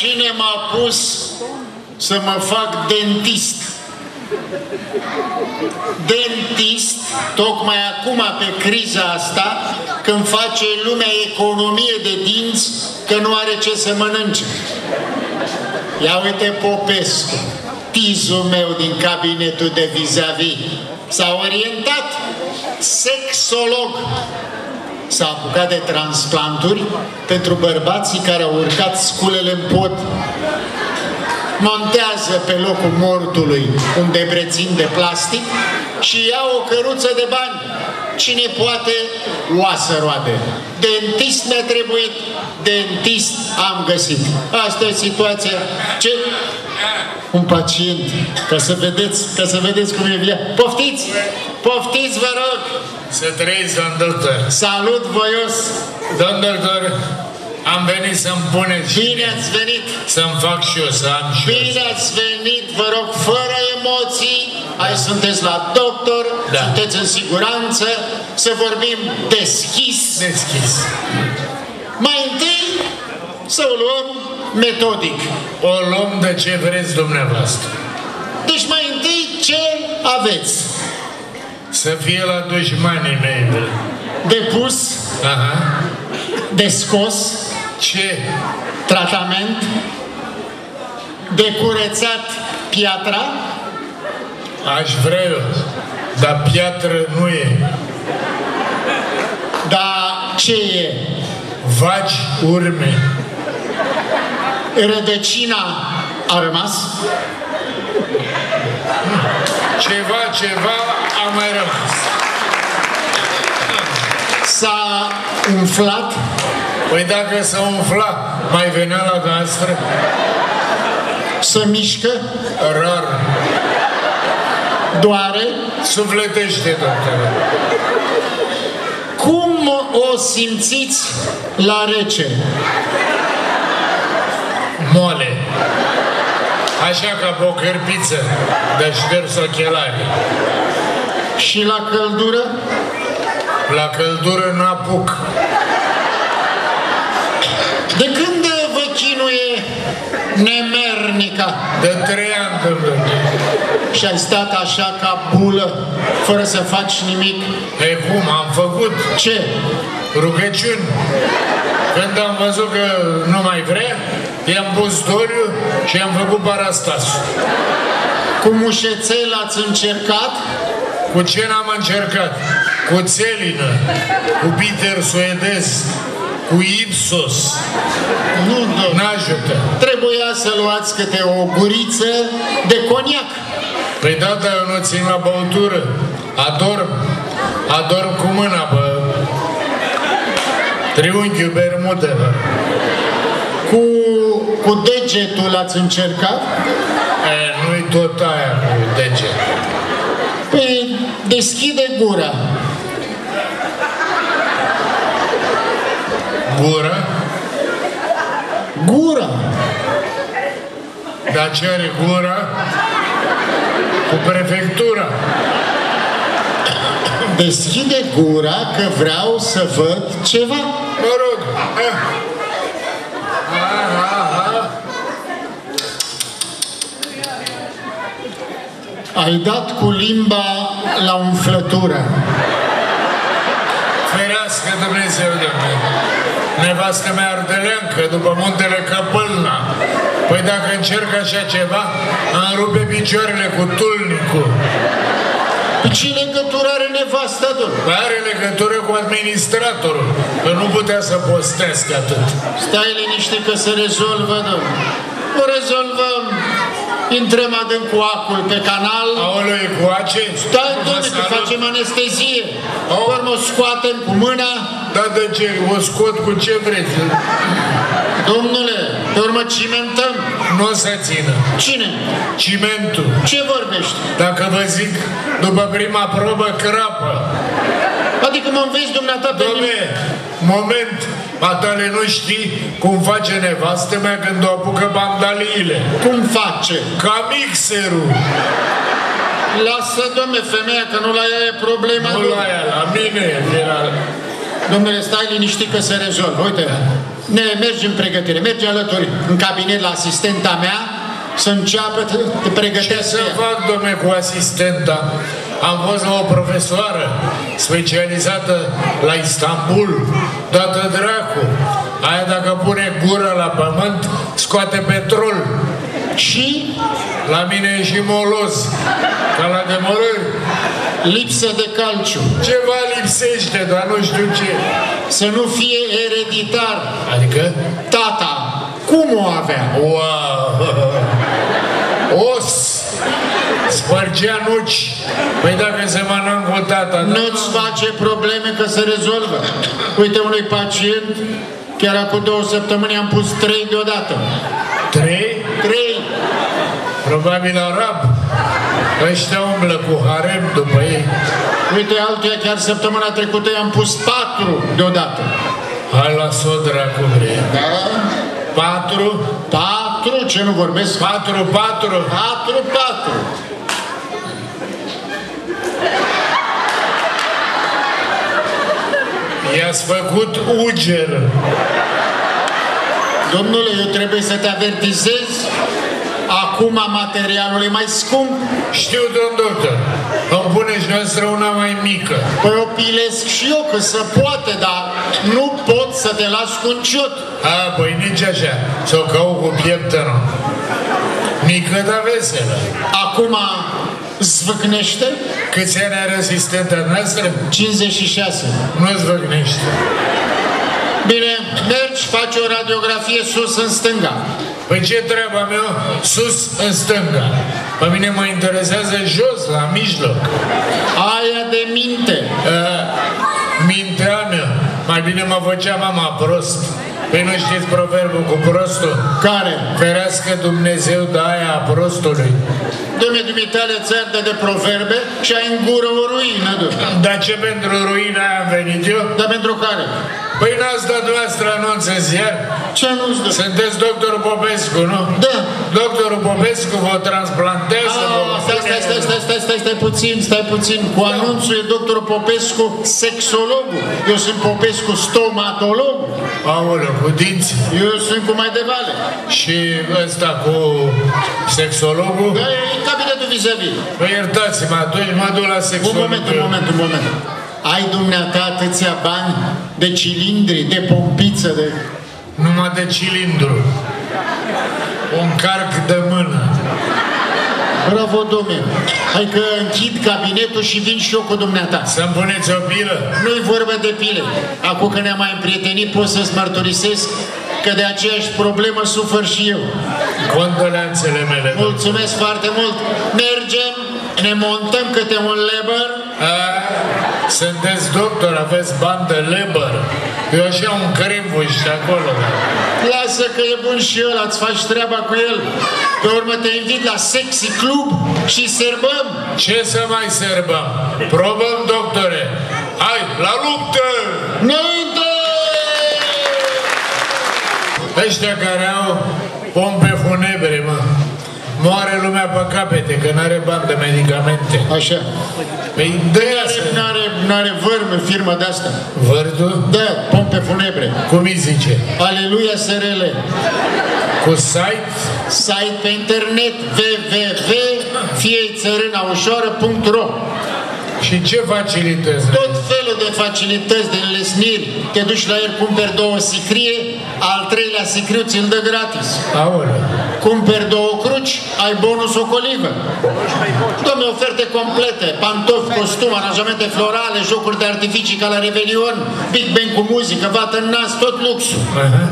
cine m-a pus să mă fac dentist. Dentist, tocmai acum pe criza asta, când face lumea economie de dinți, că nu are ce să mănânce. Ia uite Popescu, tizul meu din cabinetul de vis-a-vis, s-a orientat sexolog. S-a apucat de transplanturi pentru bărbații care au urcat sculele în pod montează pe locul mortului un debrețin de plastic și ia o căruță de bani. Cine poate, oasă roade. Dentist mi-a trebuit, dentist am găsit. Asta e situația. Ce? Un pacient, ca să vedeți, ca să vedeți cum e via. Poftiți! Poftiți, vă rog! Să trăiți, domn doctor. Salut voios! Domn doctor, am venit să-mi puneți Bine ați venit! să-mi fac și eu, să am și eu. Bine ați venit, vă rog, fără emoții. Aici sunteți la doctor, Da. sunteți în siguranță, să vorbim deschis. Deschis. Mai întâi să o luăm metodic. O luăm de ce vreți dumneavoastră. Deci mai întâi ce aveți? Să fie la dușmanii mei. Depus, Aha. descos, Ce? tratament, de curățat piatra, Aș vrea eu. Dar piatră nu e. dar ce e? Vaci urme. Rădăcina a rămas? Ceva, ceva a mai rămas. S-a umflat? Păi dacă s-a umflat, mai venea la noastră? să mișcă, Rar. doare. Sufletește, doctor. Cum o simțiți la rece? Moale. Așa ca pe o cărpiță de șters ochelarii. Și la căldură? La căldură n-apuc. De când vă chinuie nemernica De trei ani, domnule. și ai stat așa ca bulă, fără să faci nimic? E cum, am făcut Ce? rugăciuni. Când am văzut că nu mai vrea, i-am pus doliu și am făcut parastasul. Cu mușețel ați încercat? Cu ce n-am încercat? Cu țelină, cu bitter suedez, cu Ipsos. Nu, domnule. N-ajută. Trebuia să luați câte o guriță de coniac. Păi da, dar eu nu țin la băutură. Adorm. Adorm cu mâna, bă. Triunghiul bermudelor. Cu, cu degetul ați încercat? E, nu-i tot aia cu deget. Păi deschide gura. Gură? Gura. Dar ce are gura? Cu prefectura. Deschide gura că vreau să văd ceva. Mă rog. eh. Aha, aha. Ai dat cu limba la umflătură. Ferească Dumnezeu de mine. Nevastă mea ardeleancă după muntele Căpâlna. Păi dacă încerc așa ceva, îmi rupe picioarele cu tulnicul. Păi ce legătură are nevasta, domnule? Păi Are legătură cu administratorul, că nu putea să postească atât. Stai liniștit că se rezolvă, domnule. O rezolvăm. Intrăm adânc cu acul pe canal. Aoleu, e cu ace? Stai, domnule, că facem anestezie. Urmă o scoatem cu mâna. Da, de ce? O scot cu ce vreți. Domnule, pe urmă cimentăm. Nu o să țină. Cine? Cimentul. Ce vorbești? Dacă vă zic, după prima probă, crapă. Adică mă înveți dumneata pe mine? Dom'le, moment, matale nu știi cum face nevastă mea când o apucă bandaliile. Cum face? Ca mixerul. Lasă, domne, femeia, că nu la ea e problema. Nu domne. la ea, la mine era. Domnule, stai liniștit că se rezolvă. Uite, ne mergem în pregătire. Merge alături în cabinet la asistenta mea să înceapă să te Ce pregătească să ea. fac, domne, cu asistenta? Am fost la o profesoară specializată la Istanbul, dată dracu. Aia dacă pune gura la pământ, scoate petrol. Și La mine e și molos, ca la demorări. lipsă de calciu. Ceva lipsește, dar nu știu ce. Să nu fie ereditar. Adică? Tata, cum o avea? Wow! Os! Spărgea nuci. Păi dacă se mănânc cu tata, da? Nu-ți face probleme că se rezolvă. Uite unui pacient, chiar acum două săptămâni am pus trei deodată. Trei? Trei. Probabil arab. Ăștia umblă cu harem după ei. Uite altuia, chiar săptămâna trecută i-am pus patru deodată. Hai la sodra cu vrei. Da? Patru? Patru? Ce nu vorbesc? Patru, patru. Patru, patru. I-ați făcut uger. Domnule, eu trebuie să te avertizez. Acum materialul e mai scump. Știu, domn doctor. Îmi puneți noastră una mai mică. Păi o pilesc și eu, că se poate, dar nu pot să te las cu un ciot. A, păi nici așa. Să o cau cu pieptănul. Mică, dar veselă. Acum zvâcnește Câți ani are asistenta noastră? 56. Nu zvâcnește. Bine, mergi, faci o radiografie sus în stânga. Păi ce treaba mea? Sus în stânga. Pe mine mă interesează jos, la mijloc. Aia de minte. A, mintea mea. Mai bine mă făcea mama prost. Păi nu știți proverbul cu prostul? Care? Ferească Dumnezeu de aia a prostului. Dom'le, dumitale țartă de proverbe și ai în gură o ruină, du. Dar ce pentru ruina aia am venit eu? Dar pentru care? Păi n-ați dat dumneavoastră anunț în ziar? Ce nu-ți dă? Sunteți doctorul Popescu, nu? Da. Doctorul Popescu vă transplantează, vă Ah, stai, stai, stai, stai, stai, stai, stai puțin, stai puțin. Cu anunțul e doctorul Popescu, sexologul. Eu sunt Popescu, stomatologul. Aoleu, cu dinți. Eu sunt cu mai de vale. Și ăsta cu sexologul? Da, e în cabinetul vis-a-vis. Păi iertați-mă, atunci mă duc la Un sexolog. moment, un moment, un moment. Ai dumneata atâția bani de cilindri, de pompiță, de... Numai de cilindru. Un carc de mână. Bravo, domne. Hai că închid cabinetul și vin și eu cu dumneata. Să-mi puneți o pilă? Nu-i vorba de pile. Acum că ne-am mai împrietenit, pot să-ți mărturisesc că de aceeași problemă sufăr și eu. Condoleanțele mele. Mulțumesc foarte mult. Mergem, ne montăm câte un leber. A, sunteți doctor, aveți bani de labor. Eu așa un crembuș de acolo. Lasă că e bun și el, îți faci treaba cu el. Pe urmă te invit la sexy club și serbăm. Ce să mai serbăm? Probăm, doctore. Hai, la luptă! Înainte! Ăștia care au pompe funebre, mă. Moare lumea pe capete, că n-are bani de medicamente. Așa. Păi de N-are, n-are, n-are vârmă firma de asta. Vârdu? Da, pompe funebre. Cum îi zice? Aleluia SRL. Cu site? Site pe internet www.fieițărânaușoară.ro Și ce facilități? Tot felul de facilități, de înlesniri. Te duci la el, cumperi două sicrie, al treilea sicriu ți-l dă gratis. Aoleu. Cumperi două cruci, ai bonus o colivă. Domne, oferte complete, pantofi, costum, aranjamente florale, jocuri de artificii ca la Revelion, Big Bang cu muzică, vată în nas, tot luxul. Aha.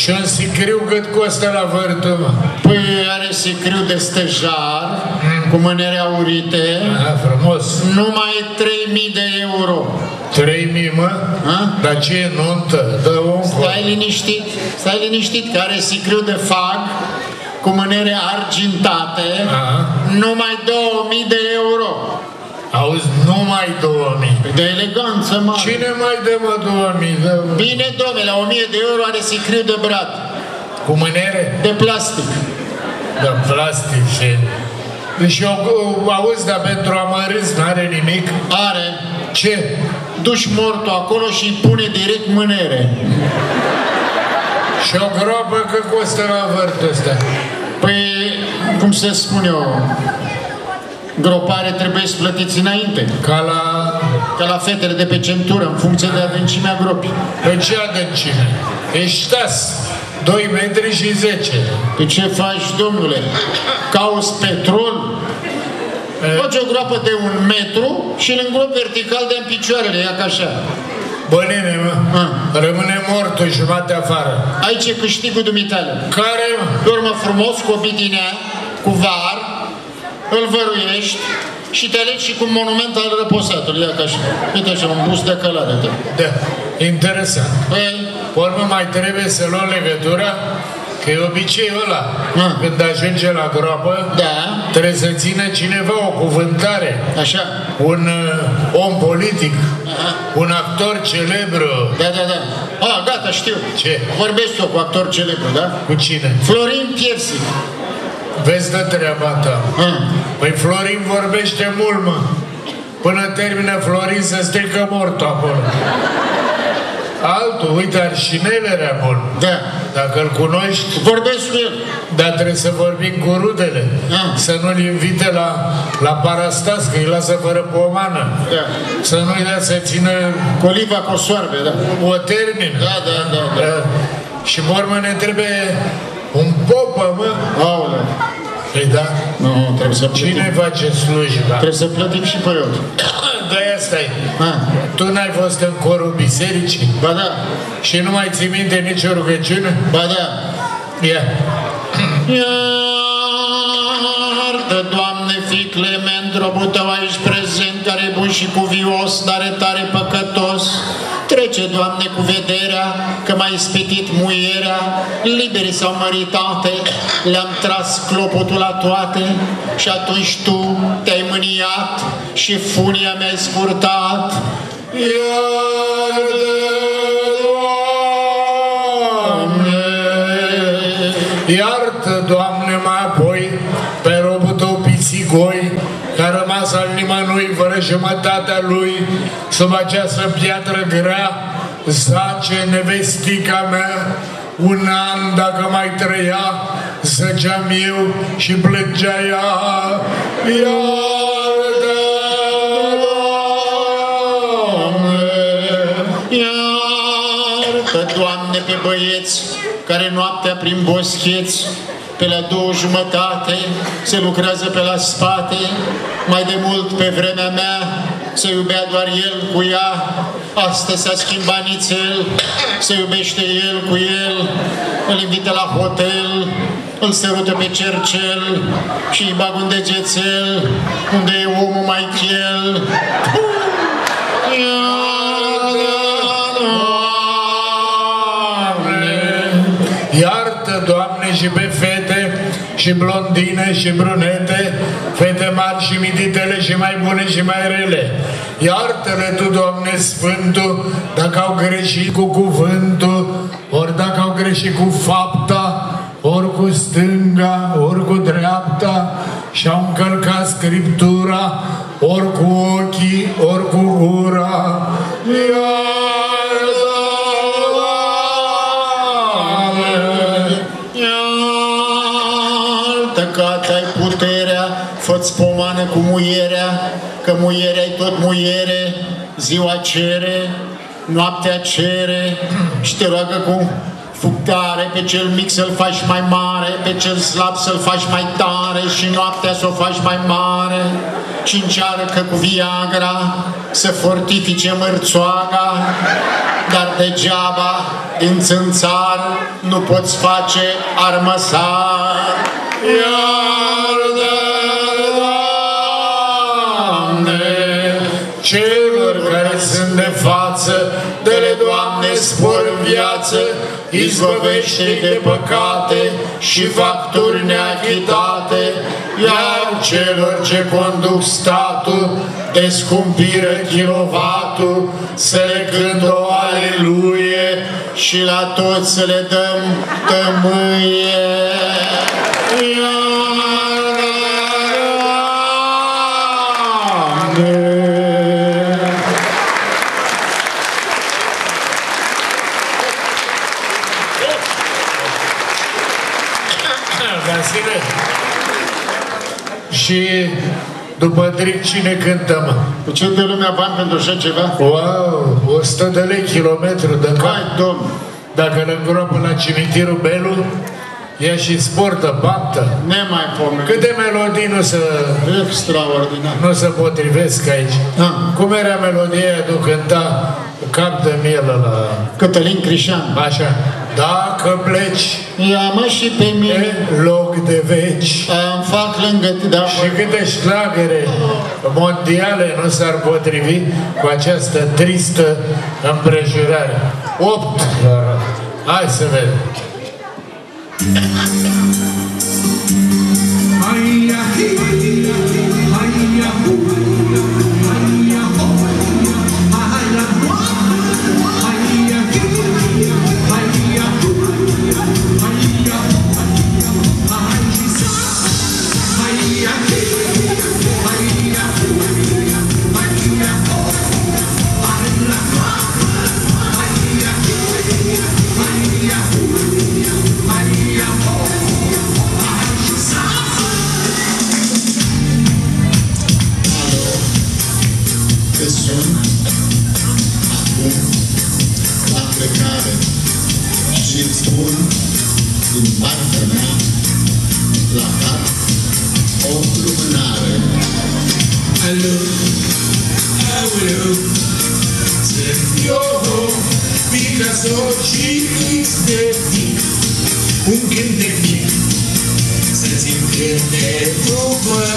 Și un sicriu cât costă la vârtul, mă? Păi are sicriu de stejar, cu mânere aurite, Aha, frumos. numai 3000 de euro. 3000, mă? Ha? Dar ce e nuntă? Dă un Stai liniștit, stai liniștit, că are sicriu de fag, cu mânere argintate, Aha. numai 2000 de euro. Auzi, numai 2000. De eleganță, mă. Cine mai dă, mă, 2000? Dă, mă. Bine, domnule, la 1000 de euro are sicriu de brat, Cu mânere? de plastic. De plastic și... Deci eu auzi, dar pentru amărâs n-are nimic? Are Ce? Duci mortul acolo și îi pune direct mânere. Și o groapă că costă la vârtul ăsta. Păi, cum să spun eu, gropare trebuie să plătiți înainte. Ca la... Ca la fetele de pe centură, în funcție de adâncimea gropii. Pe ce adâncime? Ești tas. 2 metri și 10. Pe ce faci, domnule? Cauți petrol? Faci o groapă de un metru și îl îngrop vertical de în picioarele, ia ca așa. Bă, nene, mă, Ah. rămâne mortul jumate afară. Aici e câștigul dumitale. Care, mă? Pe urmă frumos, cu o bitinea, cu var, îl văruiești și te alegi și cu un monument al răposatului. Ia ca așa. Uite așa, un bus de călare. Da. Da, interesant. Păi, Pe urmă mai trebuie să luăm legătura, că e obiceiul ăla. Ah. Când ajunge la groapă, da, trebuie să țină cineva o cuvântare. așa. Un uh, om politic, Aha. un actor celebru. Da, da, da. A, gata, știu. Ce? Vorbesc eu cu actor celebru, da? Cu cine? Florin Piersi. Vezi de treaba ta. Ah. Păi Florin vorbește mult, mă. Până termină Florin să strică mortul acolo. Altul, uite, Arșinele Ramon. Da. Dacă îl cunoști, Vorbesc cu el. dar trebuie să vorbim cu rudele. Ah. Să nu-l invite la, la parastas, că îi lasă fără pomană. Da. Să nu-i dea să țină Cu oliva cu soarbe, da. o termină. Da, da, da, da. Da. Și mormă ne trebuie un popă, mă. Aoleu. Păi da. Nu, trebuie să plătim. Cine face slujba? Trebuie să plătim și pe eu. Da, asta e. Ah. Tu n-ai fost în corul bisericii Ba da, și nu mai ții minte nicio rugăciune? ba da. Ia. Iartă, Doamne, fi clement, robul Tău aici prezent, care e bun și cuvios, dar e tare păcătos. Trece, Doamne, cu vederea, că m-ai ispitit muierea, liberi sau măritate, le-am tras clopotul la toate și atunci Tu te-ai mâniat și funia mi-ai scurtat. Iartă, Doamne! Iartă, Doamne, mai apoi pe robul Tău pițigoi, că a rămas al nimănui fără jumătatea lui, sub această piatră grea, zace nevestica mea, un an dacă mai trăia, zăgeam eu și plângea ea. Iartă, Iartă, Doamne, pe băieți care noaptea prin boscheți pe la două jumătate se lucrează pe la spate, mai de mult pe vremea mea se iubea doar el cu ea, astăzi s-a schimbat nițel, se iubește el cu el, îl invită la hotel, îl sărută pe cercel și îi bag un degețel, unde e omul mai chel. Iartă, Doamne, și pe fete, și blondine, și brunete, fete mari și mititele, și mai bune și mai rele. Iartă-le Tu, Doamne Sfântul, dacă au greșit cu cuvântul, ori dacă au greșit cu fapta, ori cu stânga, ori cu dreapta, și au încălcat Scriptura, ori cu ochii, ori cu că muierea e tot muiere, ziua cere, noaptea cere. Și te roagă cu fructare, pe cel mic să-l faci mai mare, pe cel slab să-l faci mai tare și noaptea să o faci mai mare. Și încearcă cu Viagra să fortifice mărțoaga, dar degeaba din țânțar nu poți face armăsar. Iartă, celor care sunt de față, Dele, Doamne, spor în viață, izbăvește de păcate și facturi neachitate, iar celor ce conduc statul, de scumpire kilovatul, să le cânt o aleluie și la toți să le dăm tămâie. Doamne! După drink cine cântă, mă? Pe ce de lumea bani pentru așa ceva? Wow, 100 de lei kilometru de cap. Hai, domn! Dacă îl îngroapă la cimitirul Belu, ia și sportă, baptă. Nemai pomeni. Câte melodii nu se, Extraordinar. nu se potrivesc aici? Da. Cum era melodia aia de cânta cap de mielă la... Cătălin Crișan. Așa. Dacă pleci Ia-mă și pe mine. în loc de veci Îmi fac lângă tine. Da, și câte șlagere mondiale nu s-ar potrivi cu această tristă împrejurare. Opt. Hai să vedem. Te Alo, aoleu, sunt eu, Picasso și XDT, un cântec mic, să-ți încânte după trei.